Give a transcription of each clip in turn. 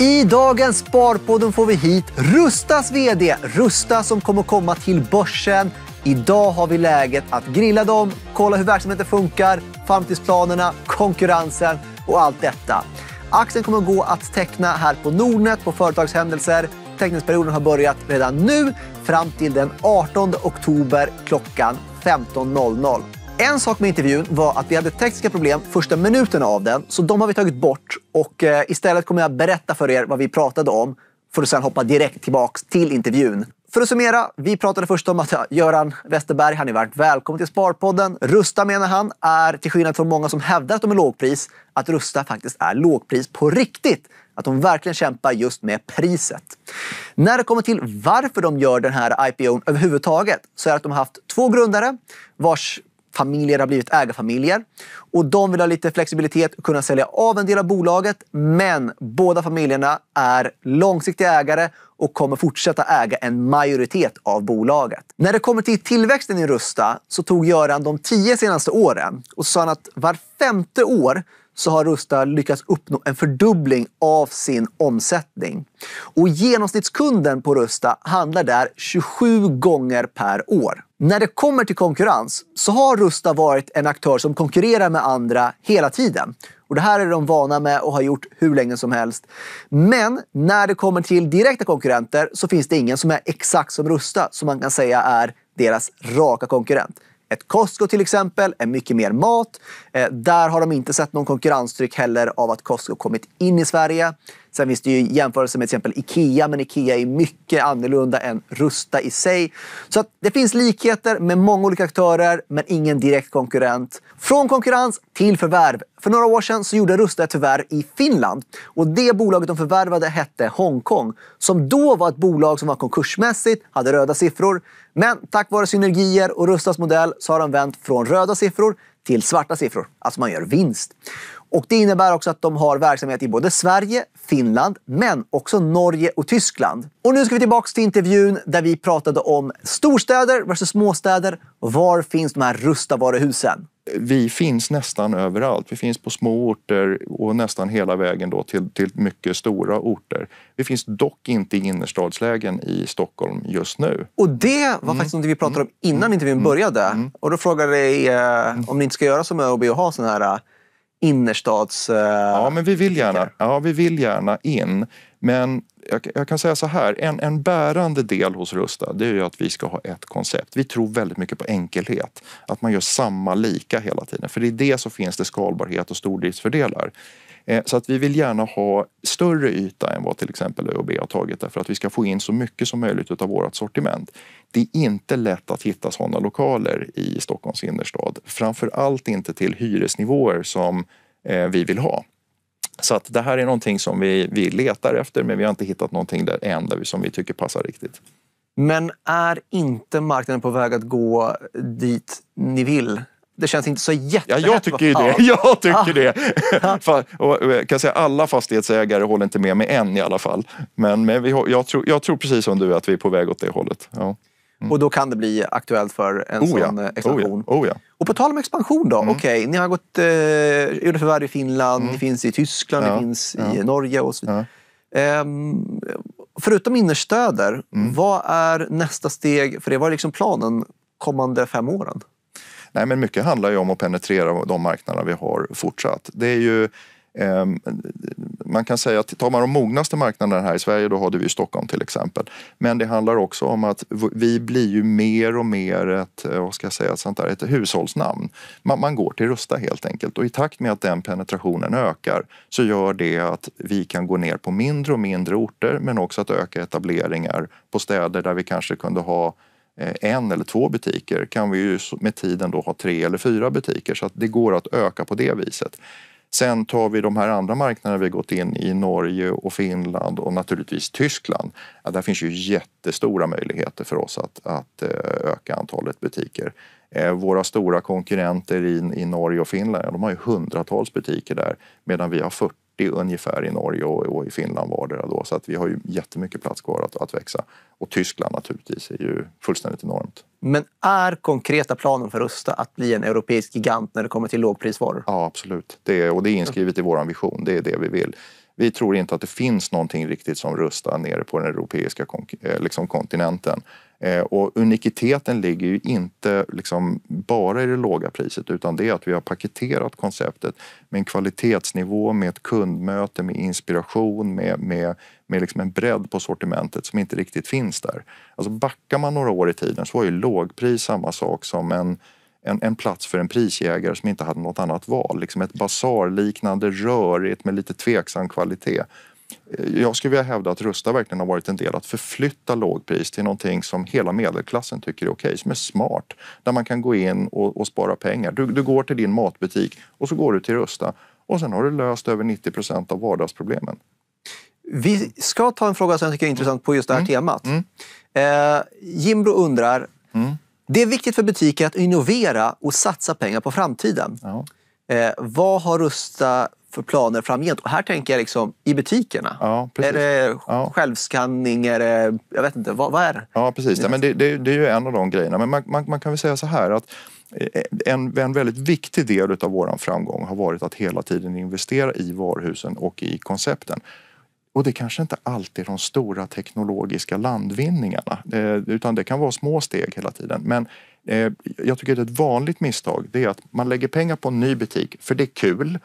I dagens Sparpodden får vi hit Rustas VD. Rusta som kommer komma till börsen. Idag har vi läget att grilla dem, kolla hur verksamheten funkar, framtidsplanerna, konkurrensen och allt detta. Aktien kommer gå att teckna här på Nordnet på Företagshändelser. Teckningsperioden har börjat redan nu fram till den 18 oktober klockan 15.00. En sak med intervjun var att vi hade tekniska problem första minuterna av den, så de har vi tagit bort. Och eh, istället kommer jag berätta för er vad vi pratade om för att sen hoppa direkt tillbaks till intervjun. För att summera, vi pratade först om att Göran Westerberg, han är varmt välkommen till Sparpodden. Rusta menar han är, till skillnad från många som hävdar att de är lågpris, att Rusta faktiskt är lågpris på riktigt. Att de verkligen kämpar just med priset. När det kommer till varför de gör den här IPOn överhuvudtaget så är det att de har haft två grundare vars familjer har blivit ägarfamiljer. Och de vill ha lite flexibilitet och kunna sälja av en del av bolaget. Men båda familjerna är långsiktiga ägare och kommer fortsätta äga en majoritet av bolaget. När det kommer till tillväxten i Rusta så tog Göran de tio senaste åren och sa att var femte år så har Rusta lyckats uppnå en fördubbling av sin omsättning. Och genomsnittskunden på Rusta handlar där 27 gånger per år. När det kommer till konkurrens så har Rusta varit en aktör som konkurrerar med andra hela tiden. Och Det här är de vana med och har gjort hur länge som helst. Men när det kommer till direkta konkurrenter så finns det ingen som är exakt som Rusta som man kan säga är deras raka konkurrent. Ett Costco till exempel är mycket mer mat. Eh, där har de inte sett någon konkurrenstryck heller av att Costco kommit in i Sverige. Sen finns det ju jämförelser med till exempel Ikea, men Ikea är mycket annorlunda än Rusta i sig. Så det finns likheter med många olika aktörer, men ingen direkt konkurrent. Från konkurrens till förvärv. För några år sedan så gjorde Rusta ett förvärv i Finland. Och det bolaget de förvärvade hette Hongkong, som då var ett bolag som var konkursmässigt, hade röda siffror. Men tack vare synergier och Rustas modell så har de vänt från röda siffror till svarta siffror. Alltså man gör vinst. Och Det innebär också att de har verksamhet i både Sverige, Finland, men också Norge och Tyskland. Och nu ska vi tillbaka till intervjun där vi pratade om storstäder versus småstäder. Var finns de här Rusta-varuhusen? Vi finns nästan överallt. Vi finns på små orter och nästan hela vägen då till, till mycket stora orter. Vi finns dock inte i innerstadslägen i Stockholm just nu. Och det var mm. faktiskt något vi pratade om innan mm. intervjun började. Mm. Och då frågade jag eh, om ni inte ska göra som ÖoB och ha sådana här innerstads... Uh, ja, men vi vill, gärna, ja, vi vill gärna in. Men jag, jag, kan säga så här, en, en bärande del hos Rusta det är ju att vi ska ha ett koncept. Vi tror väldigt mycket på enkelhet. Att man gör samma lika hela tiden. För i det så finns det skalbarhet och stordriftsfördelar. Eh, så att vi vill gärna ha större yta än vad till exempel ÖoB har tagit därför att vi ska få in så mycket som möjligt av vårt sortiment. Det är inte lätt att hitta sådana lokaler i Stockholms innerstad. Framför allt inte till hyresnivåer som eh, vi vill ha. Så att det här är någonting som vi, vi letar efter men vi har inte hittat någonting där än där vi, som vi tycker passar riktigt. Men är inte marknaden på väg att gå dit ni vill? Det känns inte så jättelätt. Ja, jag tycker ju det. Jag tycker det. och, eh, kan säga, alla fastighetsägare håller inte med mig än i alla fall. Men, men vi, jag, tror, jag tror precis som du att vi är på väg åt det hållet. Ja. Mm. Och då kan det bli aktuellt för en oh sån ja. Eh, expansion. Oh ja. Oh ja. Och på tal om expansion då. Mm. Okej, okay, ni har gått eh, förvärv i Finland, mm. ni finns i Tyskland, ja. ni finns i Norge och så vidare. Um, förutom innerstäder, mm. vad är nästa steg för er? Vad är liksom planen kommande fem åren? Nej, men mycket handlar ju om att penetrera de marknader vi har fortsatt. Det är ju eh, man kan säga att tar man de mognaste marknaderna här i Sverige då har vi Stockholm till exempel. Men det handlar också om att vi blir ju mer och mer ett, eh, vad ska jag säga, ett, sånt där, ett hushållsnamn. Man, man går till Rusta helt enkelt och i takt med att den penetrationen ökar så gör det att vi kan gå ner på mindre och mindre orter men också att öka etableringar på städer där vi kanske kunde ha Eh, en eller två butiker kan vi ju med tiden då ha tre eller fyra butiker så att det går att öka på det viset. Sen tar vi de här andra marknaderna vi gått in i, Norge och Finland och naturligtvis Tyskland. Ja, där finns ju jättestora möjligheter för oss att, att eh, öka antalet butiker. Eh, våra stora konkurrenter i, i Norge och Finland, ja, de har ju hundratals butiker där medan vi har 40 ungefär i Norge och, och i Finland vardera då. Så att vi har ju jättemycket plats kvar att, att växa. Och Tyskland naturligtvis är ju fullständigt enormt. Men är konkreta planen för Rusta att bli en europeisk gigant när det kommer till lågprisvaror? Ja, absolut. Det är, och det är inskrivet i vår vision. Det är det vi vill. Vi tror inte att det finns någonting riktigt som Rusta nere på den europeiska eh, liksom, kontinenten. Eh, och unikiteten ligger ju inte liksom bara i det låga priset utan det är att vi har paketerat konceptet med en kvalitetsnivå, med ett kundmöte, med inspiration, med, med, med liksom en bredd på sortimentet som inte riktigt finns där. Alltså backar man några år i tiden så var ju lågpris samma sak som en en, en plats för en prisjägare som inte hade något annat val. Liksom ett basarliknande rörigt med lite tveksam kvalitet. Jag skulle vilja hävda att Rusta verkligen har varit en del att förflytta lågpris till någonting som hela medelklassen tycker är okej, som är smart. Där man kan gå in och, och spara pengar. Du, du, går till din matbutik och så går du till Rusta och sen har du löst över 90 procent av vardagsproblemen. Vi ska ta en fråga som jag tycker är intressant på just det här mm. temat. Mm. Eh, Jimbro undrar, mm. Det är viktigt för butiker att innovera och satsa pengar på framtiden. Ja. Eh, vad har Rusta för planer framgent? Och här tänker jag liksom i butikerna. Ja, är det ja. självskanning? Är det, jag vet inte, vad, vad är det? Ja, precis. Ja, men det, det, det, är ju en av de grejerna. Men man, man, man, kan väl säga så här att eh, en, en väldigt viktig del av vår framgång har varit att hela tiden investera i varuhusen och i koncepten. Och det kanske inte alltid är de stora teknologiska landvinningarna eh, utan det kan vara små steg hela tiden. Men eh, jag tycker att ett vanligt misstag det är att man lägger pengar på en ny butik för det är kul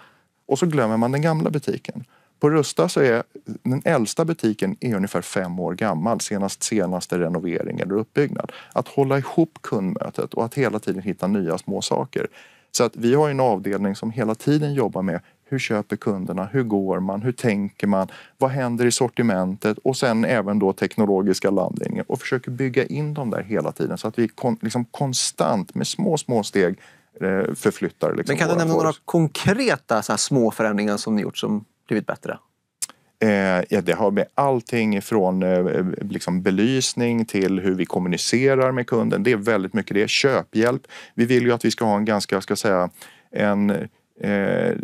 och så glömmer man den gamla butiken. På Rusta så är den äldsta butiken är ungefär fem år gammal, senast senaste renovering eller uppbyggnad. Att hålla ihop kundmötet och att hela tiden hitta nya små saker. Så att vi har en avdelning som hela tiden jobbar med hur köper kunderna? Hur går man? Hur tänker man? Vad händer i sortimentet? Och sen även då teknologiska landvinningar och försöker bygga in dem där hela tiden så att vi kon, liksom konstant med små, små steg förflyttar. Liksom Men kan du nämna några konkreta så små förändringar som ni gjort som blivit bättre? Eh, ja, det har med allting från eh, liksom belysning till hur vi kommunicerar med kunden. Det är väldigt mycket det. Köphjälp. Vi vill ju att vi ska ha en ganska, ska säga, en Eh,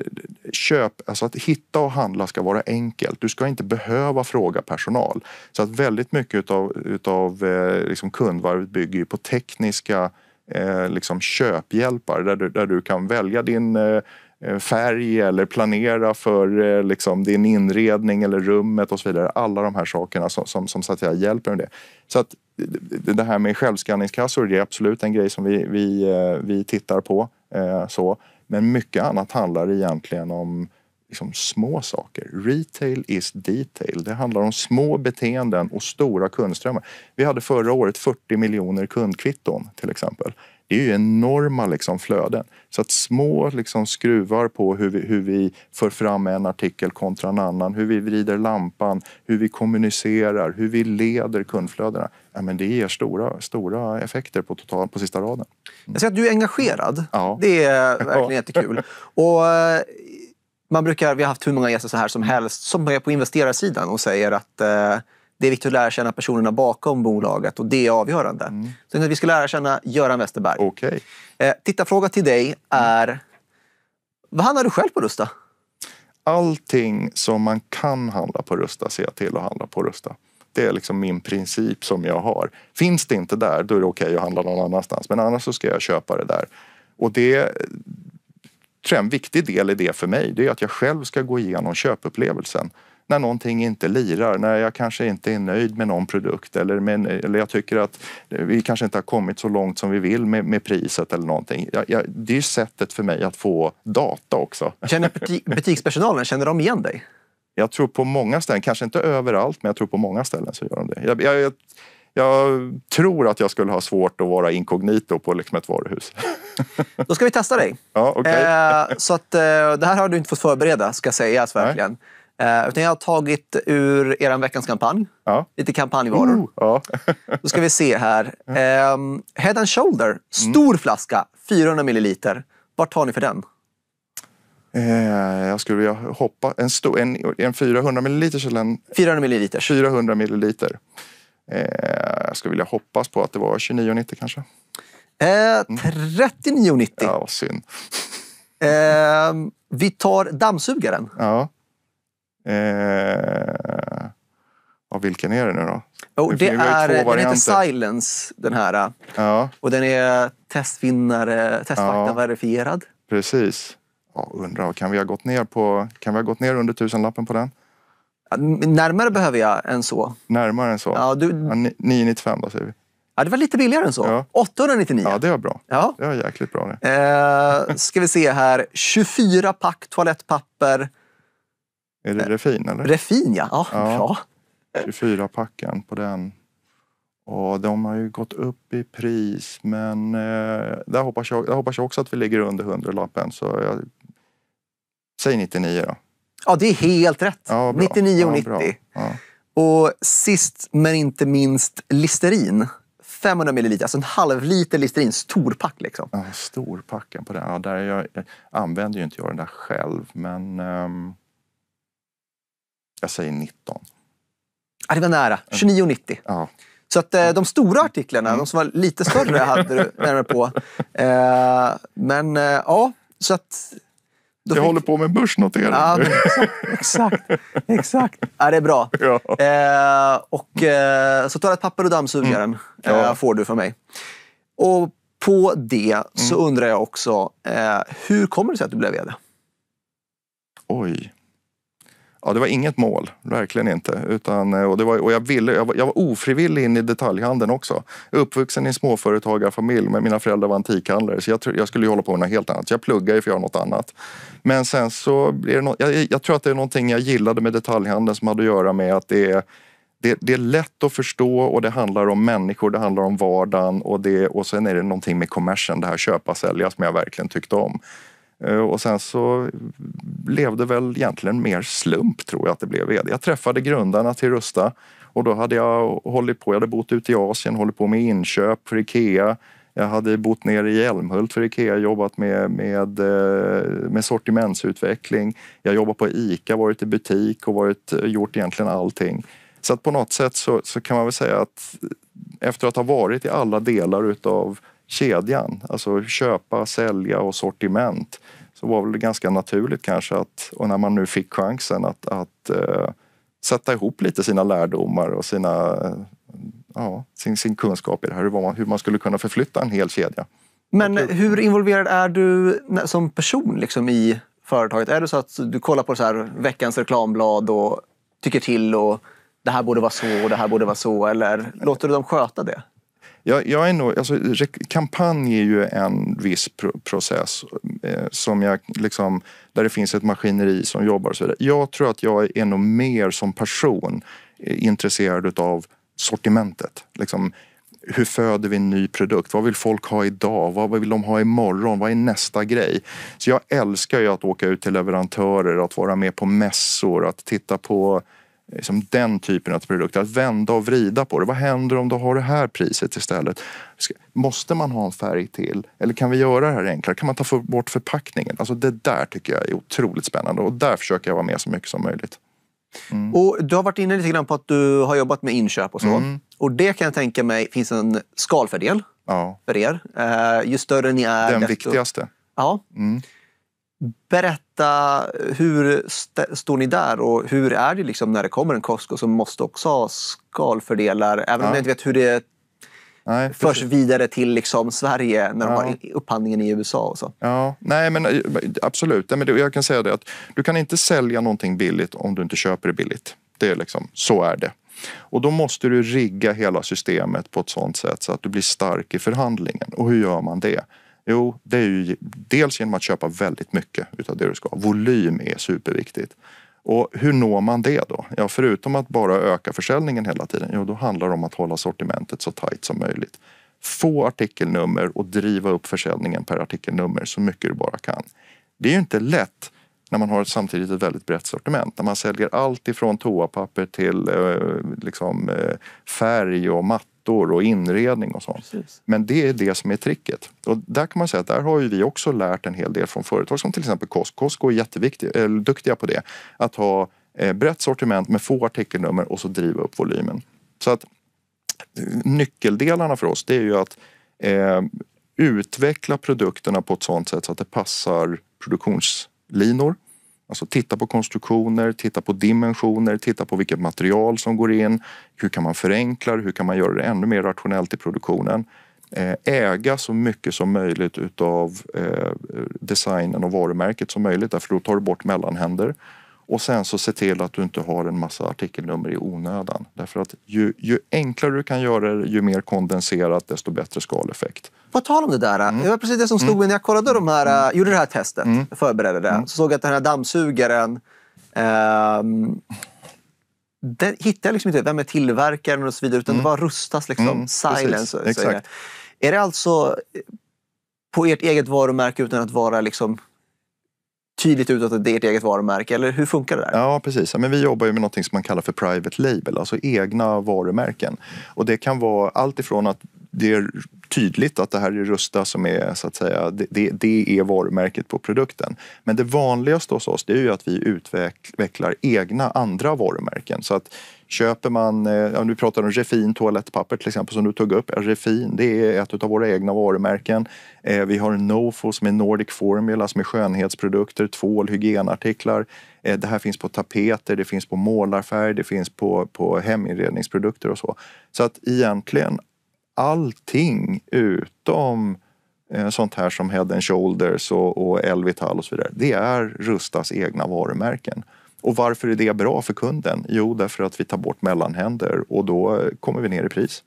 köp, alltså att hitta och handla ska vara enkelt. Du ska inte behöva fråga personal. Så att väldigt mycket utav, utav eh, liksom kundvarvet bygger ju på tekniska eh, liksom köphjälpar där du, där du kan välja din eh, eh, färg eller planera för eh, liksom, din inredning eller rummet och så vidare. Alla de här sakerna som, som, som så att säga hjälper med det. Så att det här med självskanningskassor det är absolut en grej som vi, vi, eh, vi tittar på. Eh, så. Men mycket annat handlar egentligen om liksom små saker. Retail is detail. Det handlar om små beteenden och stora kundströmmar. Vi hade förra året 40 miljoner kundkvitton till exempel. Det är ju enorma liksom flöden. Så att små liksom skruvar på hur vi, hur vi för fram en artikel kontra en annan, hur vi vrider lampan, hur vi kommunicerar, hur vi leder kundflödena. Ja, men det ger stora, stora effekter på, total, på sista raden. Jag ser att du är engagerad. Ja. Det är verkligen ja. jättekul. Och eh, man brukar, vi har haft hur många gäster så här som helst som är på investerarsidan och säger att eh, det är viktigt att lära känna personerna bakom bolaget och det är avgörande. Mm. Så vi ska lära känna Göran Westerberg. Okay. Eh, tittarfråga till dig är, mm. vad handlar du själv på Rusta? Allting som man kan handla på Rusta ser jag till att handla på Rusta. Det är liksom min princip som jag har. Finns det inte där, då är det okej okay att handla någon annanstans. Men annars så ska jag köpa det där. Och det tror jag en viktig del i det för mig, det är att jag själv ska gå igenom köpupplevelsen när någonting inte lirar, när jag kanske inte är nöjd med någon produkt eller, med, eller jag tycker att vi kanske inte har kommit så långt som vi vill med, med priset eller någonting. Jag, jag, det är sättet för mig att få data också. Känner butikspersonalen, känner de igen dig? Jag tror på många ställen, kanske inte överallt, men jag tror på många ställen så gör de det. Jag, jag, jag tror att jag skulle ha svårt att vara inkognito på liksom ett varuhus. Då ska vi testa dig. Ja, okay. eh, så att, eh, det här har du inte fått förbereda, ska sägas verkligen. Nej. Eh, utan jag har tagit ur er veckans kampanj. Ja. Lite kampanjvaror. Uh, ja. Då ska vi se här. Eh, Head and Shoulder, stor mm. flaska, 400 milliliter. Vart tar ni för den? Eh, jag skulle vilja hoppa... En, stor, en, en 400 milliliter eller en... 400 milliliter. 400 milliliter. Eh, jag skulle vilja hoppas på att det var 29,90 kanske. Eh, 39,90. Ja, vad synd. Eh, vi tar dammsugaren. Ja. Eh, ja, vilken är det nu då? Oh, det är, den heter Silence, den här. Ja. Och den är testvinnare, testfakta-verifierad. Precis. Ja, undrar, kan vi ha gått ner, på, kan vi ha gått ner under tusenlappen på den? Närmare behöver jag än så. Närmare än så? Ja, du... ja, 995 då säger vi. Ja, det var lite billigare än så. Ja. 899. Ja, det var bra. Ja. Det var jäkligt bra det. Eh, ska vi se här. 24 pack toalettpapper. Är det Refin eller? Refin ja. ja. Ja. bra. 24 packen på den. Och de har ju gått upp i pris men eh, där, hoppas jag, där hoppas jag också att vi ligger under 100-lappen. Så jag, säg 99 då. Ja, det är helt rätt. Ja, bra. 99 och Ja, 90. bra. Ja. Och sist men inte minst Listerin. 500 milliliter, alltså en halv liter Listerin, storpack liksom. Ja, storpacken på den. Ja, där är jag, jag använder ju inte jag den där själv men ehm, jag säger 19. Ja, det var nära. 29,90. Ja, Så att eh, de stora artiklarna, de som var lite större, hade du närmare på. Eh, men eh, ja, så att... jag fick- håller på med börsnotering. Ja, exakt, exakt. Ja, det är bra. Ja. Eh, och, eh, så toalettpapper och dammsugaren Mm. Ja. eh, får du från mig. Och på det så Mm. undrar jag också, eh, hur kommer det sig att du blev vd? Oj. Ja, det var inget mål, verkligen inte. Utan, eh, och det var, och jag, ville, jag, var, jag var ofrivillig in i detaljhandeln också. Uppvuxen i en småföretagarfamilj, men mina föräldrar var antikhandlare. Så jag, jag skulle ju hålla på med något helt annat. Så jag pluggade ju för att göra något annat. Men sen så blir det no, jag, jag tror att det är någonting jag gillade med detaljhandeln som hade att göra med att det är det, det är lätt att förstå och det handlar om människor, det handlar om vardagen och, det, och sen är det någonting med kommersen, det här köpa sälja som jag verkligen tyckte om. Eh, och sen så blev det väl egentligen mer slump tror jag att det blev vd. Jag träffade grundarna till Rusta och då hade jag hållit på, jag hade bott ute i Asien, hållit på med inköp för Ikea. Jag hade bott nere i Älmhult för Ikea, jobbat med, med, eh, med sortimentsutveckling. Jag jobbat på ICA, varit i butik och varit, eh, gjort egentligen allting. Så att på något sätt så, så kan man väl säga att efter att ha varit i alla delar utav kedjan, alltså köpa, sälja och sortiment, så var det ganska naturligt kanske att, och när man nu fick chansen att, att eh, sätta ihop lite sina lärdomar och sina, eh, ja, sin, sin kunskap i det här, hur man, hur man skulle kunna förflytta en hel kedja. Men hur involverad är du som person liksom, i företaget? Är det så att du kollar på så här, veckans reklamblad och tycker till och det här borde vara så och det här borde vara så eller låter du dem sköta det? Jag, jag är nog, alltså, kampanj är ju en viss pro process eh, som jag liksom, där det finns ett maskineri som jobbar och så vidare. Jag tror att jag är nog mer som person eh, intresserad av sortimentet. Liksom, hur föder vi en ny produkt? Vad vill folk ha idag? Vad vill de ha imorgon? Vad är nästa grej? Så jag älskar ju att åka ut till leverantörer, att vara med på mässor, att titta på liksom den typen av produkter. Att vända och vrida på det. Vad händer om du har det här priset istället? Måste man ha en färg till? Eller kan vi göra det här enklare? Kan man ta bort förpackningen? Alltså det där tycker jag är otroligt spännande och där försöker jag vara med så mycket som möjligt. Och Du har varit inne lite grann på att du har jobbat med inköp och så. Mm. Och det kan jag tänka mig finns en skalfördel Ja, för er. Eh, ju större ni är den desto... viktigaste. Ja. Mm. Berätta, hur st- står ni där och hur är det liksom när det kommer en Costco som måste också ha skalfördelar? Även om Ja. jag inte vet hur det Nej, förs precis. vidare till liksom Sverige när de Ja. har upphandlingen i USA och så. Ja, nej men eh, absolut. Nej, men det- jag kan säga det att du kan inte sälja någonting billigt om du inte köper det billigt. Det är liksom, så är det. Och då måste du rigga hela systemet på ett sånt sätt så att du blir stark i förhandlingen. Och hur gör man det? Jo, det är ju dels genom att köpa väldigt mycket utav det du ska. Volym är superviktigt. Och hur når man det då? Ja, förutom att bara öka försäljningen hela tiden, jo då handlar det om att hålla sortimentet så tajt som möjligt. Få artikelnummer och driva upp försäljningen per artikelnummer så mycket du bara kan. Det är ju inte lätt när man har samtidigt ett väldigt brett sortiment. När man säljer allt ifrån toapapper till eh, liksom, eh, färg och mattor och inredning och sånt. Precis. Men det är det som är tricket. Och där kan man säga att där har ju vi också lärt en hel del från företag som till exempel Costco. Costco är jätteviktiga, eller duktiga på det. Att ha eh, brett sortiment med få artikelnummer och så driva upp volymen. Så att eh, nyckeldelarna för oss det är ju att eh, utveckla produkterna på ett sånt sätt så att det passar produktionslinor. Alltså titta på konstruktioner, titta på dimensioner, titta på vilket material som går in. Hur kan man förenkla det? Hur kan man göra det ännu mer rationellt i produktionen? Eh, äga så mycket som möjligt utav eh, designen och varumärket som möjligt därför då tar du bort mellanhänder. Och sen så se till att du inte har en massa artikelnummer i onödan. Därför att ju, ju enklare du kan göra det, ju mer kondenserat, desto bättre skaleffekt. På tal om det där, mm. det var precis det som slog mig när jag kollade de här, mm. gjorde det här testet, mm. förberedde det. Mm. Så såg jag att den här dammsugaren um, den hittade jag liksom inte vem är tillverkaren och så vidare utan mm. det var Rustas liksom, mm, Silence. Exakt. Är det alltså på ert eget varumärke utan att vara liksom tydligt utåt att det är ert eget varumärke? Eller hur funkar det där? Ja, precis. Men vi jobbar ju med något som man kallar för private label, alltså egna varumärken. Och det kan vara allt ifrån att det är tydligt att det här är Rusta som är så att säga, det, det är varumärket på produkten. Men det vanligaste hos oss det är ju att vi utvecklar egna andra varumärken. Så att köper man, eh, ja, nu pratar om Refin toalettpapper till exempel som du tog upp. Refin det är ett av våra egna varumärken. Eh, vi har Nofo som är Nordic Formula som är skönhetsprodukter, tvål, hygienartiklar. Eh, det här finns på tapeter, det finns på målarfärg, det finns på, på heminredningsprodukter och så. Så att egentligen allting utom eh, sånt här som Head and Shoulders och, och Elvital och så vidare. Det är Rustas egna varumärken. Och varför är det bra för kunden? Jo, därför att vi tar bort mellanhänder och då kommer vi ner i pris.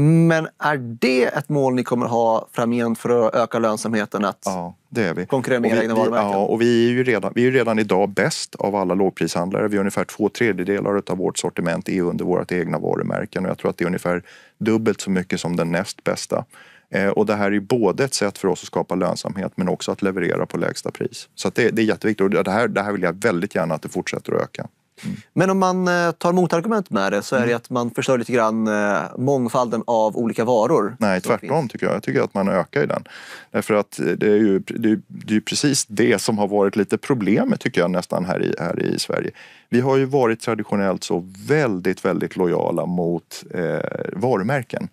Men är det ett mål ni kommer ha framgent för att öka lönsamheten? Att ja, det är vi. konkurrera med era egna varumärken? Ja, och vi är ju redan, vi är redan idag bäst av alla lågprishandlare. Vi har ungefär två tredjedelar av vårt sortiment är under vårt egna varumärken och jag tror att det är ungefär dubbelt så mycket som den näst bästa. Eh, och det här är både ett sätt för oss att skapa lönsamhet men också att leverera på lägsta pris. Så det, det, är jätteviktigt och det här, det här vill jag väldigt gärna att det fortsätter att öka. Mm. Men om man eh, tar motargument med det så är det mm. att man förstör lite grann eh, mångfalden av olika varor. Nej, tvärtom tycker jag. Jag tycker att man ökar i den. Därför att det är ju det är, det är precis det som har varit lite problemet tycker jag nästan här i, här i Sverige. Vi har ju varit traditionellt så väldigt, väldigt lojala mot eh, varumärken.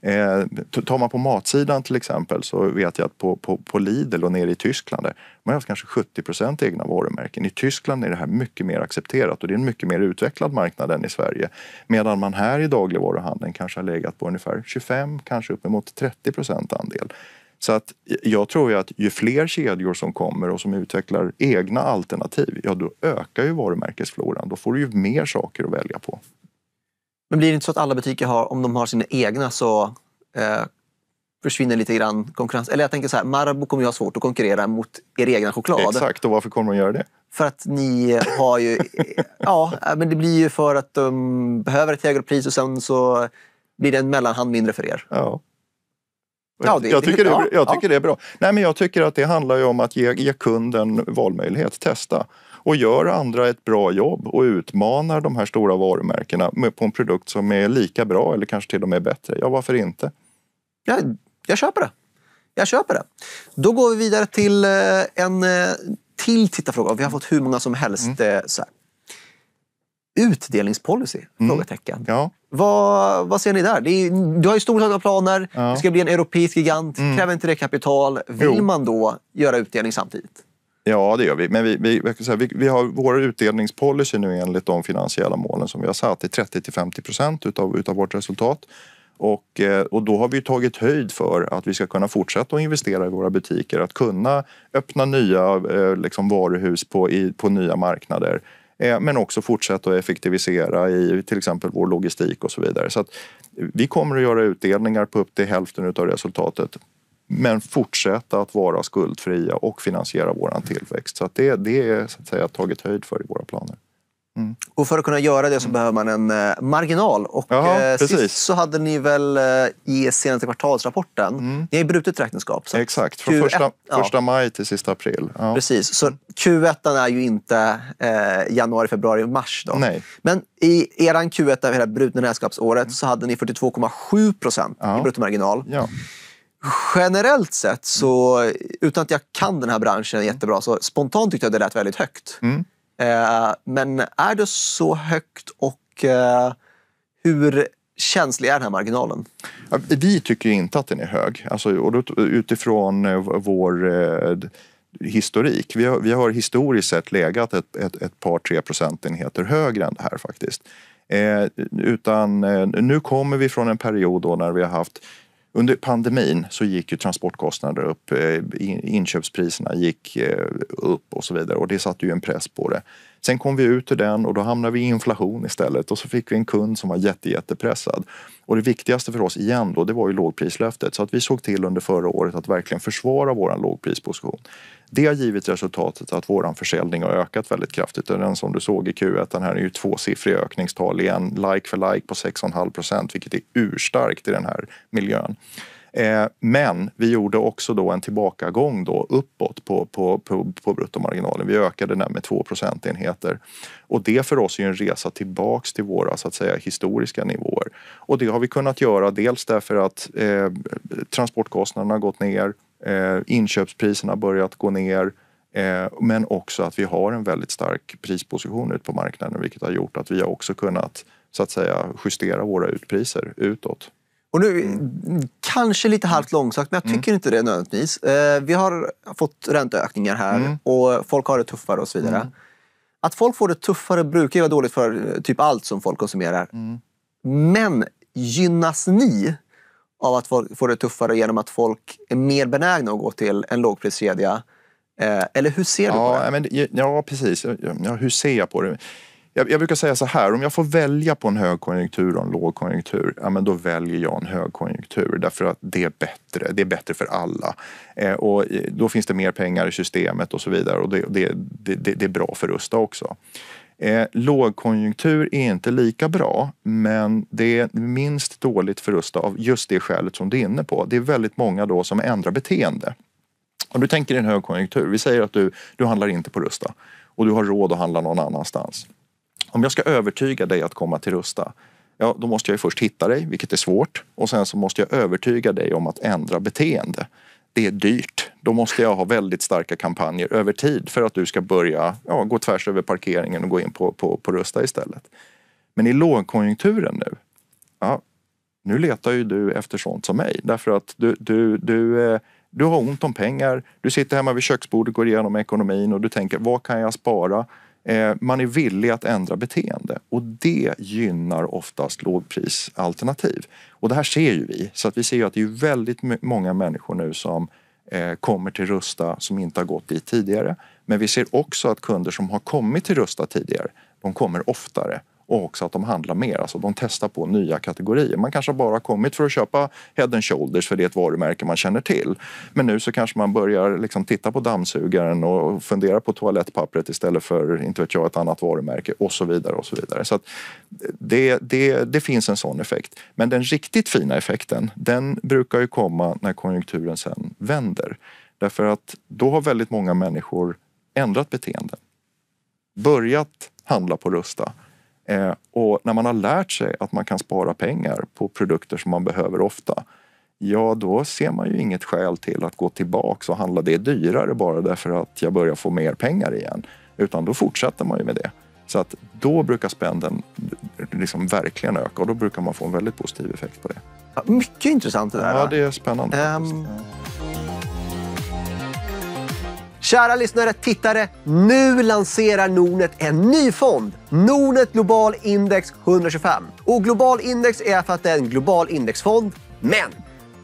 Eh, tar man på matsidan till exempel så vet jag att på, på, på Lidl och nere i Tyskland där, man har haft kanske 70 procent egna varumärken. I Tyskland är det här mycket mer accepterat och det är en mycket mer utvecklad marknad än i Sverige. Medan man här i dagligvaruhandeln kanske har legat på ungefär 25, kanske uppemot 30 procent andel. Så att jag tror ju att ju fler kedjor som kommer och som utvecklar egna alternativ, ja då ökar ju varumärkesfloran. Då får du ju mer saker att välja på. Men blir det inte så att alla butiker har, om de har sina egna så eh, försvinner lite grann konkurrens? Eller jag tänker så här, Marabou kommer ju ha svårt att konkurrera mot er egna choklad. Exakt, och varför kommer de göra det? För att ni har ju... ja, men det blir ju för att de behöver ett högre pris och sen så blir det en mellanhand mindre för er. Ja. Ja, det, jag tycker, det, jag tycker ja. det är bra. Nej, men jag tycker att det handlar ju om att ge, ge kunden valmöjlighet, testa. Och gör andra ett bra jobb och utmanar de här stora varumärkena på en produkt som är lika bra eller kanske till och med bättre, ja varför inte? Ja, jag köper det. Jag köper det. Då går vi vidare till eh, en eh, till tittarfråga. Vi har fått hur många som helst. Mm. Eh, så här. Utdelningspolicy? Mm. Frågetecken. Ja. Vad, vad ser ni där? Är, du har ju stora planer. Ja. Det ska bli en europeisk gigant. Mm. Kräver inte det kapital? Vill jo. man då göra utdelning samtidigt? Ja, det gör vi. Men vi, vi, vi, vi har vår utdelningspolicy nu enligt de finansiella målen som vi har satt till 30 till 50 procent utav, utav vårt resultat. Och, eh, och då har vi tagit höjd för att vi ska kunna fortsätta att investera i våra butiker, att kunna öppna nya eh, liksom varuhus på, i, på nya marknader. Eh, men också fortsätta att effektivisera i till exempel vår logistik och så vidare. Så att vi kommer att göra utdelningar på upp till hälften av resultatet men fortsätta att vara skuldfria och finansiera våran tillväxt. Så det, det är så att säga tagit höjd för i våra planer. Mm. Och för att kunna göra det så mm. behöver man en eh, marginal. Och Jaha, eh, sist så hade ni väl eh, i senaste kvartalsrapporten, mm. ni har ju brutit räkenskap. Exakt, från Q1, första, första maj till sista april. Ja. Precis, så Q1 är ju inte eh, januari, februari, mars. Då. Nej. Men i eran Q1, det här brutna räkenskapsåret, mm. så hade ni 42,7 procent ja. i bruttomarginal. Ja. Generellt sett, så, utan att jag kan den här branschen jättebra, så spontant tyckte jag det lät väldigt högt. Mm. Eh, men är det så högt och eh, hur känslig är den här marginalen? vi tycker inte att den är hög. Alltså, utifrån eh, vår historik. Vi har, vi har historiskt sett legat ett, ett, ett par, tre procentenheter högre än det här faktiskt. Eh, utan eh, nu kommer vi från en period då när vi har haft under pandemin så gick ju transportkostnader upp, eh, inköpspriserna gick eh, upp och så vidare och det satte ju en press på det. Sen kom vi ut ur den och då hamnade vi i inflation istället och så fick vi en kund som var jätte, jättepressad. Och det viktigaste för oss igen då, det var ju lågprislöftet. Så att vi såg till under förra året att verkligen försvara vår lågprisposition. Det har givit resultatet att vår försäljning har ökat väldigt kraftigt. Den som du såg i Q1, den här är ju tvåsiffriga ökningstal igen. Like för like på 6,5 procent, vilket är urstarkt i den här miljön. Eh, men vi gjorde också då en tillbakagång då uppåt på, på, på, på bruttomarginalen. Vi ökade den med 2 procentenheter. Och det för oss är en resa tillbaks till våra så att säga, historiska nivåer. Och det har vi kunnat göra dels därför att eh, transportkostnaderna har gått ner, eh, inköpspriserna har börjat gå ner eh, men också att vi har en väldigt stark prisposition ute på marknaden vilket har gjort att vi har också kunnat så att säga justera våra utpriser utåt. Och nu, mm. Kanske lite halvt långsökt, men jag tycker mm. inte det nödvändigtvis. Eh, vi har fått ränteökningar här mm. och folk har det tuffare och så vidare. Mm. Att folk får det tuffare brukar ju vara dåligt för eh, typ allt som folk konsumerar. Mm. Men gynnas ni av att folk får det tuffare genom att folk är mer benägna att gå till en lågpriskedja? Eh, eller hur ser du ja, på det? Men, ja, precis. Ja, hur ser jag på det? Jag, jag, brukar säga så här, om jag får välja på en högkonjunktur och en lågkonjunktur, ja men då väljer jag en högkonjunktur därför att det är bättre. Det är bättre för alla. Eh, och då finns det mer pengar i systemet och så vidare och det, det, det, det är bra för Rusta också. Eh, lågkonjunktur är inte lika bra men det är minst dåligt för Rusta av just det skälet som du är inne på. Det är väldigt många då som ändrar beteende. Om du tänker i en högkonjunktur, vi säger att du, du handlar inte på Rusta och du har råd att handla någon annanstans. Om jag ska övertyga dig att komma till Rusta, ja då måste jag ju först hitta dig, vilket är svårt. Och sen så måste jag övertyga dig om att ändra beteende. Det är dyrt. Då måste jag ha väldigt starka kampanjer över tid för att du ska börja ja, gå tvärs över parkeringen och gå in på, på, på Rusta istället. Men i lågkonjunkturen nu, ja, nu letar ju du efter sånt som mig därför att du, du, du, eh, du har ont om pengar. Du sitter hemma vid köksbordet, och går igenom ekonomin och du tänker vad kan jag spara? Eh, man är villig att ändra beteende och det gynnar oftast lågprisalternativ. Och det här ser ju vi, så att vi ser ju att det är väldigt många människor nu som eh, kommer till Rusta som inte har gått dit tidigare. Men vi ser också att kunder som har kommit till Rusta tidigare, de kommer oftare och också att de handlar mer. Alltså de testar på nya kategorier. Man kanske bara har kommit för att köpa Head and Shoulders för det är ett varumärke man känner till. Men nu så kanske man börjar liksom titta på dammsugaren och fundera på toalettpappret istället för, inte vet jag, ett annat varumärke och så vidare. och så vidare. Så det, det, det finns en sån effekt. Men den riktigt fina effekten, den brukar ju komma när konjunkturen sen vänder. Därför att då har väldigt många människor ändrat beteende. Börjat handla på Rusta Eh, och när man har lärt sig att man kan spara pengar på produkter som man behöver ofta ja då ser man ju inget skäl till att gå tillbaks och handla det dyrare bara därför att jag börjar få mer pengar igen. Utan då fortsätter man ju med det. Så att då brukar spänden liksom verkligen öka och då brukar man få en väldigt positiv effekt på det. Mycket intressant det där. Ja, det är spännande. Um... Kära lyssnare, tittare. Nu lanserar Nordnet en ny fond. Nordnet Global Index 125. Och Global Index är för att det är en global indexfond. Men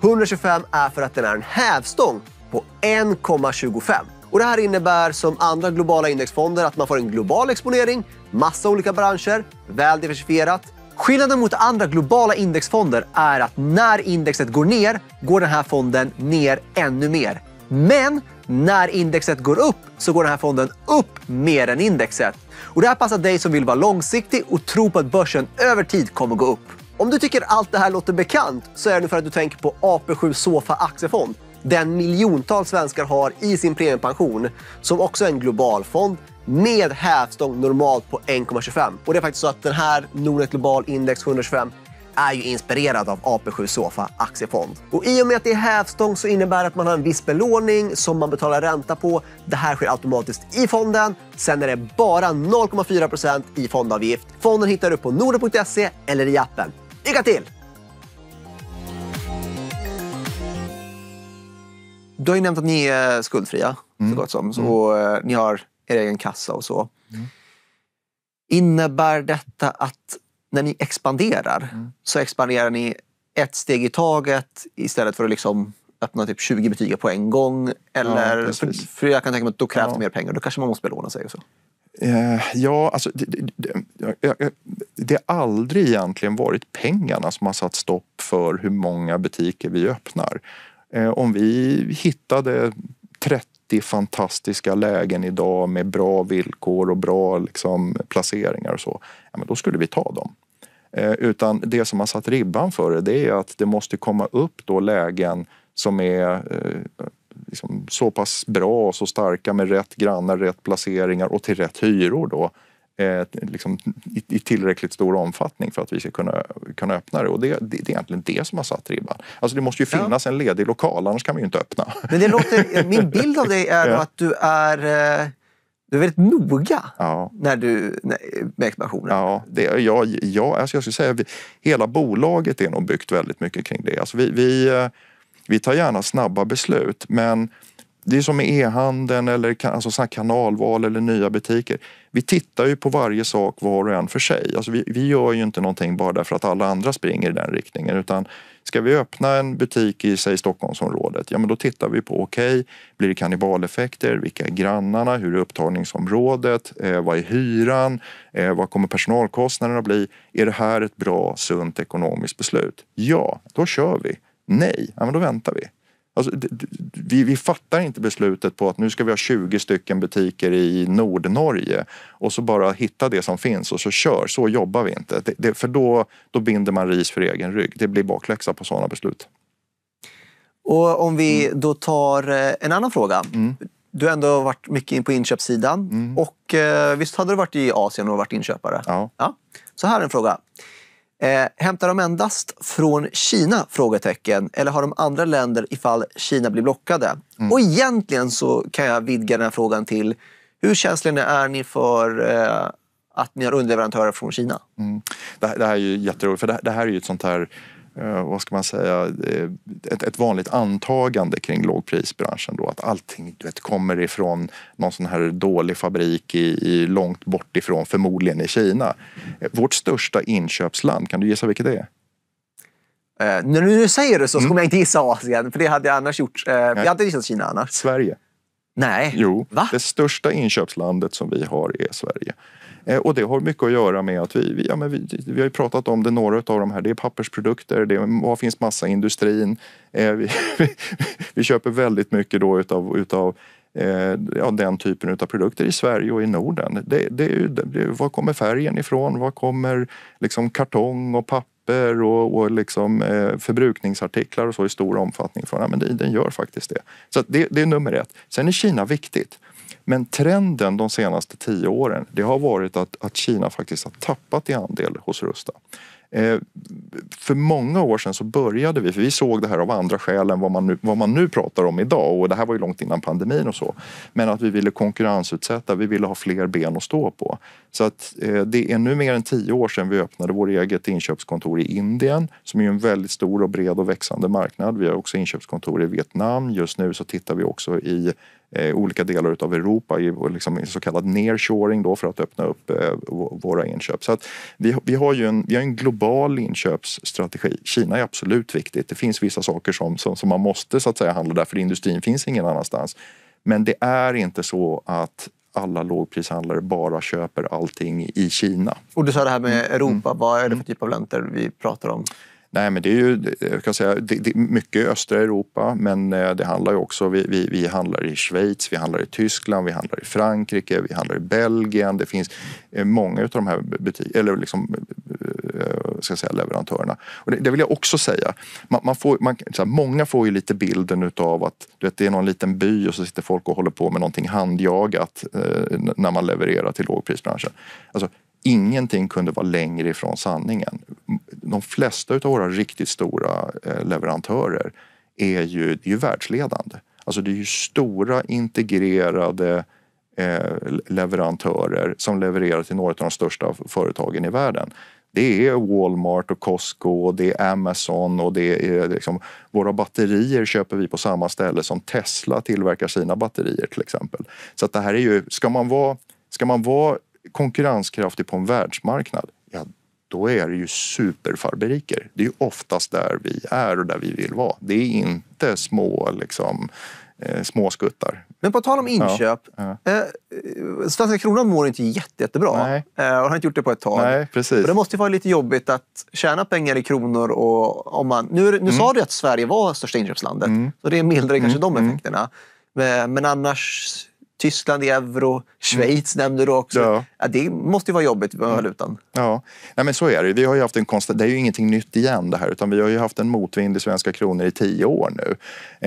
125 är för att den är en hävstång på 1,25. Och det här innebär som andra globala indexfonder att man får en global exponering, massa olika branscher, väl diversifierat. Skillnaden mot andra globala indexfonder är att när indexet går ner, går den här fonden ner ännu mer. Men när indexet går upp så går den här fonden upp mer än indexet. Och det här passar dig som vill vara långsiktig och tro på att börsen över tid kommer gå upp. Om du tycker allt det här låter bekant så är det för att du tänker på AP7 Sofa Aktiefond. Den miljontals svenskar har i sin premiepension som också är en global fond med hävstång normalt på 1,25. Och det är faktiskt så att den här Nordnet Global Index 125 är ju inspirerad av AP7 Sofa aktiefond. Och I och med att det är hävstång så innebär det att man har en viss belåning som man betalar ränta på. Det här sker automatiskt i fonden. Sen är det bara 0,4% i fondavgift. Fonden hittar du på norden.se eller i appen. Lycka till! Du har ju nämnt att ni är skuldfria, mm. så gott som. Så, mm. ni har er egen kassa och så. Mm. Innebär detta att när ni expanderar mm. så expanderar ni ett steg i taget istället för att liksom öppna typ 20 butiker på en gång. Eller, ja, för, för, jag kan tänka mig att då krävs det mer pengar. Då kanske man måste belåna sig. Och så. Eh, ja, alltså det, det, det, det har aldrig egentligen varit pengarna som har satt stopp för hur många butiker vi öppnar. Eh, om vi hittade 30 fantastiska lägen idag med bra villkor och bra liksom, placeringar och så, ja, men då skulle vi ta dem. Eh, utan det som har satt ribban för det, det är att det måste komma upp då lägen som är eh, liksom så pass bra och så starka med rätt grannar, rätt placeringar och till rätt hyror då. Eh, liksom, i, i, tillräckligt stor omfattning för att vi ska kunna, kunna öppna det. Och det, det, det är egentligen det som har satt ribban. Alltså det måste ju finnas ja. en ledig lokal, annars kan vi ju inte öppna. Men det låter, min bild av dig är ja. att du är eh, du är väldigt noga ja. när du, med expansionen. Ja, det, ja, ja alltså jag skulle säga att hela bolaget är nog byggt väldigt mycket kring det. Alltså vi, vi, eh, vi tar gärna snabba beslut men det är som med e-handeln eller alltså kanalval eller nya butiker. Vi tittar ju på varje sak var och en för sig. Alltså vi, vi gör ju inte någonting bara därför att alla andra springer i den riktningen utan ska vi öppna en butik i säg Stockholmsområdet, ja men då tittar vi på okej, okay, blir det kannibaleffekter? Vilka är grannarna? Hur är upptagningsområdet? Eh, vad är hyran? Eh, vad kommer personalkostnaderna bli? Är det här ett bra, sunt ekonomiskt beslut? Ja, då kör vi. Nej, ja, men då väntar vi. Alltså, vi, vi fattar inte beslutet på att nu ska vi ha 20 stycken butiker i Nordnorge och så bara hitta det som finns och så kör. Så jobbar vi inte. Det, det, för då, då binder man ris för egen rygg. Det blir bakläxa på sådana beslut. Och om vi mm. då tar eh, en annan fråga. Mm. Du har ändå varit mycket in på inköpssidan mm. och eh, visst hade du varit i Asien och varit inköpare? Ja. ja. Så här är en fråga. Eh, hämtar de endast från Kina? Frågetecken. Eller har de andra länder ifall Kina blir blockade? Mm. Och egentligen så kan jag vidga den här frågan till hur känsliga är ni för eh, att ni har underleverantörer från Kina? Mm. Det, här, det, här är ju jätteroligt för det, det här är ju ett sånt här Eh, vad ska man säga, eh, ett, ett vanligt antagande kring lågprisbranschen då att allting du vet, kommer ifrån någon sån här dålig fabrik i, i långt bort ifrån, förmodligen i Kina. Eh, vårt största inköpsland, kan du gissa vilket det är? Uh, när du nu säger det så mm. kommer jag inte gissa Asien, för det hade jag annars gjort. Uh, jag hade gissat Kina annars. Sverige. Nej. Jo, Va? det största inköpslandet som vi har är Sverige. Eh, och det har mycket att göra med att vi, vi, ja, men vi, vi har ju pratat om det, några av de här, det är pappersprodukter, det var finns massaindustrin. Eh, vi, vi, köper väldigt mycket då utav, utav eh, ja, den typen av produkter i Sverige och i Norden. Det, det, det, var kommer färgen ifrån? Var kommer liksom kartong och papper och, och liksom, eh, förbrukningsartiklar och så i stor omfattning från? Ja, men det, den gör faktiskt det. Så det, det är nummer ett. Sen är Kina viktigt. Men trenden de senaste tio åren det har varit att, att Kina faktiskt har tappat i andel hos Rusta. Eh, för många år sedan så började vi, för vi såg det här av andra skäl än vad man, nu, vad man nu pratar om idag och det här var ju långt innan pandemin och så. Men att vi ville konkurrensutsätta, vi ville ha fler ben att stå på. Så att eh, det är nu mer än tio år sedan vi öppnade vårt eget inköpskontor i Indien som är en väldigt stor och bred och växande marknad. Vi har också inköpskontor i Vietnam. Just nu så tittar vi också i eh, olika delar av Europa i liksom, så kallad nearshoring då för att öppna upp eh, våra inköp. Så att vi, vi har ju en, vi har en global inköpsstrategi. Kina är absolut viktigt. Det finns vissa saker som, som, som man måste så att säga handla där för industrin finns ingen annanstans. Men det är inte så att alla lågprishandlare bara köper allting i Kina. Och du sa det här med Europa, mm. vad är det för typ av länder vi pratar om? Nej, men det är ju jag kan säga, det, det, mycket i östra Europa men eh, det handlar ju också, vi, vi, vi, handlar i Schweiz, vi handlar i Tyskland, vi handlar i Frankrike, vi handlar i Belgien. Det finns eh, många av de här butik, eller liksom, eh, ska säga, leverantörerna. Och det, det, vill jag också säga, man, man får, man, här, många får ju lite bilden av att du vet, det är någon liten by och så sitter folk och håller på med någonting handjagat eh, när man levererar till lågprisbranschen. Alltså, ingenting kunde vara längre ifrån sanningen. De flesta av våra riktigt stora eh, leverantörer är ju, är ju världsledande. Alltså det är ju stora integrerade eh, leverantörer som levererar till några av de största företagen i världen. Det är Walmart och Costco och det är Amazon och det är eh, liksom, våra batterier köper vi på samma ställe som Tesla tillverkar sina batterier till exempel. Så att det här är ju, ska man vara, ska man vara konkurrenskraftig på en världsmarknad, ja då är det ju superfabriker. Det är ju oftast där vi är och där vi vill vara. Det är inte små liksom, eh, småskuttar. Men på tal om inköp. Ja, Eh, svenska kronan mår inte jätte, jättebra. Nej. Eh, och har inte gjort det på ett tag. Nej, precis. Och det måste ju vara lite jobbigt att tjäna pengar i kronor. Och om man, nu nu sa du att Sverige var största inköpslandet, så det mildrar kanske de effekterna. Men, men annars, Tyskland i euro, Schweiz nämnde du också. Ja. Ja, det måste ju vara jobbigt med valutan. Ja, Nej, men så är det. Vi har ju haft en konstant, det är ju ingenting nytt igen det här utan vi har ju haft en motvind i svenska kronor i tio år nu.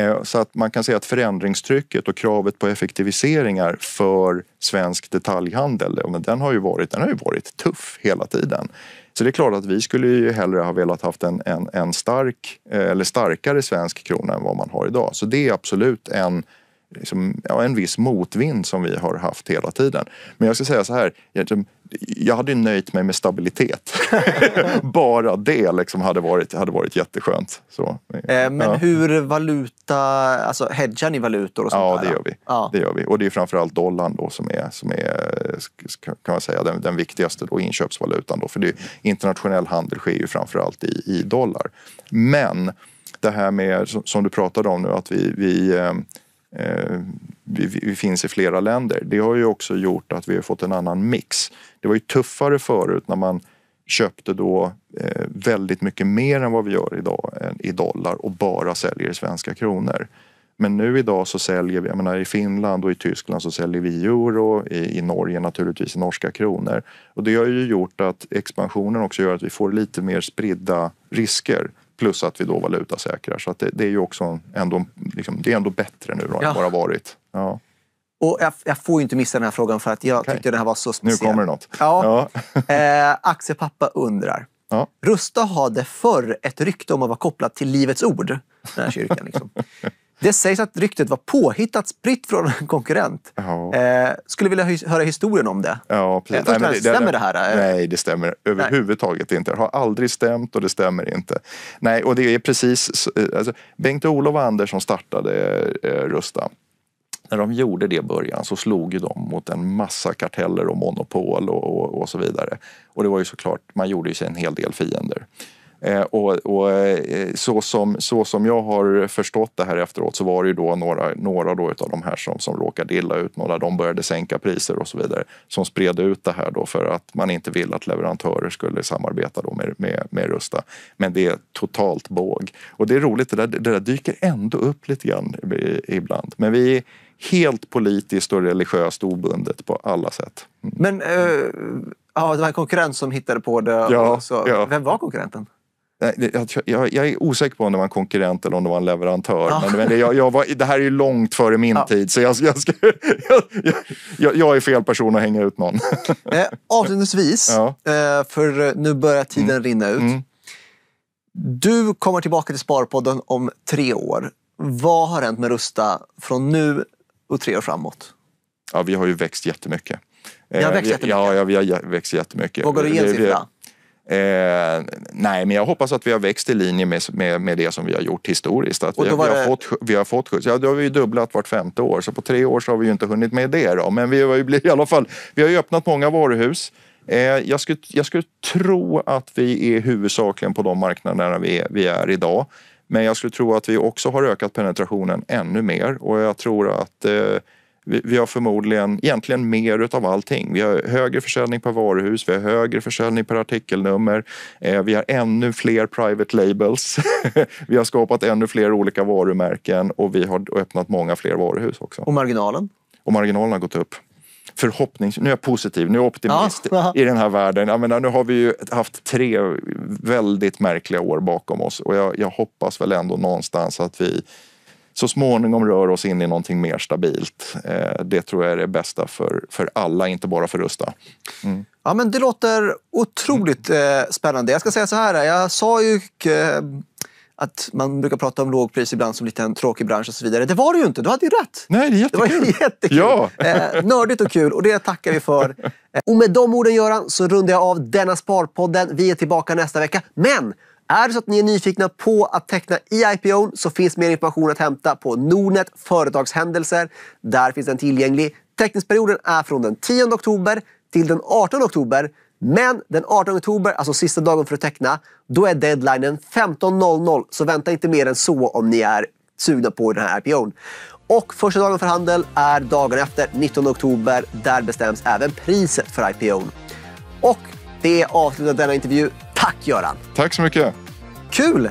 Eh, Så att man kan säga att förändringstrycket och kravet på effektiviseringar för svensk detaljhandel, men den har ju varit, den har ju varit tuff hela tiden. Så det är klart att vi skulle ju hellre ha velat haft en, en, en stark eh, eller starkare svensk krona än vad man har idag. Så det är absolut en liksom, ja, en viss motvind som vi har haft hela tiden. Men jag ska säga så här, jag, jag hade nöjt mig med stabilitet. Bara det liksom hade, varit, hade varit jätteskönt. Så, Eh, Men ja. hur valuta, alltså hedgar ni valutor och sånt Ja, där? det gör vi. Ja. Det gör vi. Och det är framförallt dollarn då som är, som är kan man säga, den, den viktigaste då inköpsvalutan. Då, för det, internationell handel sker ju framförallt i, i dollar. Men det här med, som, du pratade om nu, att vi, vi eh, Eh, vi, vi finns i flera länder. Det har ju också gjort att vi har fått en annan mix. Det var ju tuffare förut när man köpte då eh, väldigt mycket mer än vad vi gör idag eh, i dollar och bara säljer i svenska kronor. Men nu idag så säljer vi, jag menar i Finland och i Tyskland så säljer vi i euro, i, i Norge naturligtvis i norska kronor. Och det har ju gjort att expansionen också gör att vi får lite mer spridda risker. Plus att vi då valutasäkrar. Så att det, det är ju också ändå, liksom, det är ändå bättre nu då Ja. än vad det har varit. Ja. Och jag, jag får ju inte missa den här frågan för att jag Okej. tyckte den här var så Nu speciell. kommer det något. Ja. Ja. Eh, Aktiepappa undrar. Ja. Rusta hade förr ett rykte om att vara kopplat till Livets Ord, den här kyrkan. Liksom. Det sägs att ryktet var påhittat spritt från en konkurrent. Ja. Eh, skulle vilja höra historien om det. Ja, precis. först och främst, stämmer det här? Eh, Nej, det stämmer överhuvudtaget inte. Det har aldrig stämt och det stämmer inte. Nej, och det är precis... eh, Alltså, Bengt-Olof och Anders som startade eh, Rusta. När de gjorde det i början så slog ju de mot en massa karteller och monopol och, och, och så vidare. Och det var ju såklart, man gjorde ju sig en hel del fiender. Eh, och och eh, så, som, så som jag har förstått det här efteråt så var det ju då några, några då utav de här som, som råkade illa ut. Några de började sänka priser och så vidare. Som spred ut det här då för att man inte ville att leverantörer skulle samarbeta då med, med, med Rusta. Men det är totalt båg. Och det är roligt, det där, det där dyker ändå upp lite grann ibland. Men vi är helt politiskt och religiöst obundet på alla sätt. Mm. Men eh, ja, det var en konkurrent som hittade på det. Ja, så. ja. Vem var konkurrenten? Jag, jag, jag är osäker på om det var en konkurrent eller om det var en leverantör. Ja. Men, men det, jag, jag var, det här är ju långt före min Ja. tid så jag, jag, ska, jag, jag, jag är fel person att hänga ut någon. Eh, avslutningsvis, Ja. eh, för nu börjar tiden rinna ut. Mm. Du kommer tillbaka till Sparpodden om tre år. Vad har hänt med Rusta från nu och tre år framåt? Ja, vi har ju växt jättemycket. Ni har Eh, växt vi- jättemycket? Ja, ja, vi har växt jättemycket. Vågar du ge en siffra? Eh, nej, men jag hoppas att vi har växt i linje med, med, med det som vi har gjort historiskt. Att vi, vi, har det- fått, vi har fått. Ja, då har vi ju dubblat vart femte år. Så på tre år så har vi ju inte hunnit med det. Då. Men vi har ju blivit, i alla fall, vi har ju öppnat många varuhus. Eh, jag, skulle, jag skulle tro att vi är huvudsakligen på de marknaderna vi är, vi är idag. Men jag skulle tro att vi också har ökat penetrationen ännu mer. Och jag tror att eh, vi, vi har förmodligen egentligen mer utav allting. Vi har högre försäljning per varuhus, vi har högre försäljning per artikelnummer. Eh, vi har ännu fler private labels. vi har skapat ännu fler olika varumärken och vi har öppnat många fler varuhus också. Och marginalen? Och marginalen har gått upp. Förhoppningsvis, nu är jag positiv, nu är jag optimist Ja. i den här världen. Jag menar, nu har vi ju haft tre väldigt märkliga år bakom oss och jag, jag hoppas väl ändå någonstans att vi så småningom rör oss in i någonting mer stabilt. Eh, det tror jag är det bästa för, för alla, inte bara för Rusta. Ja, men det låter otroligt eh, spännande. Jag ska säga så här, jag sa ju eh, att man brukar prata om lågpris ibland som lite en tråkig bransch och så vidare. Det var det ju inte, du hade ju rätt. Nej, det är Det var jättekul. jättekul. Ja. Eh, nördigt och kul och det tackar vi för. Och med de orden Göran så rundar jag av denna Sparpodden. Vi är tillbaka nästa vecka. Men är det så att ni är nyfikna på att teckna i IPO så finns mer information att hämta på Nordnet Företagshändelser. Där finns den tillgänglig. Teckningsperioden är från den 10 oktober till den 18 oktober. Men den 18 oktober, alltså sista dagen för att teckna, då är deadlinen 15.00. Så vänta inte mer än så om ni är sugna på den här IPOn. Och första dagen för handel är dagen efter, 19 oktober. Där bestäms även priset för IPOn. Och det avslutar denna intervju. Tack Göran! Tack så mycket! Kul!